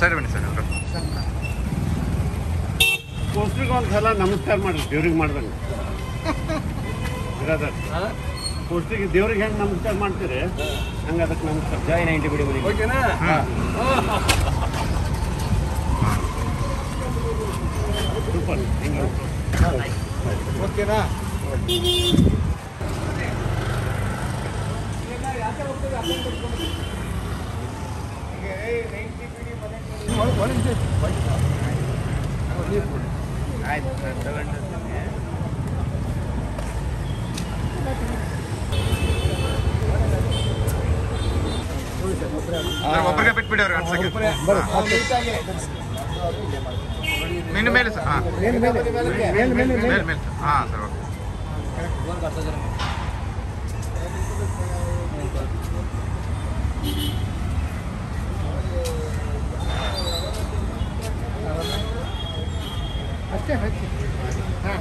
ಸರಿ ಬನ್ನಿ ಸರ್ ಇವ್ರು. ಪೋಸ್ಟ್ರಿಗೆ ಒಂದು ಸಲ ನಮಸ್ಕಾರ ಮಾಡ್ರಿ ದೇವ್ರಿಗೆ ಮಾಡ್ದಂಗೆ. ಬ್ರದರ್ ಪೋಸ್ಟಿಗೆ ದೇವ್ರಿಗೆ ಹೆಂಗೆ ನಮಸ್ಕಾರ ಮಾಡ್ತೀರಿ? ಹಂಗೆ ಅದಕ್ಕೆ ನಮಸ್ಕಾರ. ಜೈ ನೈಂಟಿ ಬಿಡಿ ಬಿಡಿ ಓಕೆನಾ? ಸೂಪರ್. ಹಿಂಗೆ ಓಕೆನಾ? ಆಯ್ತು ಸರ್ ತಗೊಂಡಿರ್ತೀನಿ ಒಬ್ಬರಿಗೆ ಬಿಟ್ಬಿಡಿ ಅವ್ರಿಗೆ ಒಂದು ಸೆಕೆಂಡ್ ಮೇಲೆ ಸರ್ ಹಾಂ. ಮೇಲೆ ಮೇಲೆ ಸರ್ ಹಾಂ ಸರ್ ಓಕೆ. ಅಷ್ಟೇ ಹಚ್ಚಿ ಹಾಂ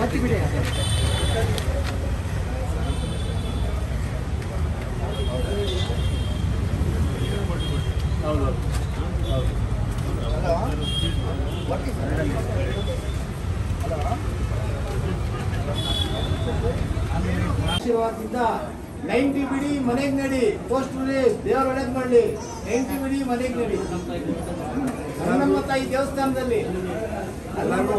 ಹಚ್ಚಿ ಬಿಡಿ ಆಶೀರ್ವಾದದಿಂದ ನೈಂಟಿ ಬಿಡಿ ಮನೆಗೆ ನಡಿ ಪೋಸ್ಟ್ ರಿಲೀಸ್ ದೇವರ ಒಳ್ಳೇದ್ ಮಾಡ್ಲಿ. ನೈಂಟಿ ಬಿಡಿ ಮನೆಗೆ ನಡಿ. ನಮ್ಮ ತಾಯಿ ದೇವಸ್ಥಾನದಲ್ಲಿ. ಎಲ್ಲರಿಗೂ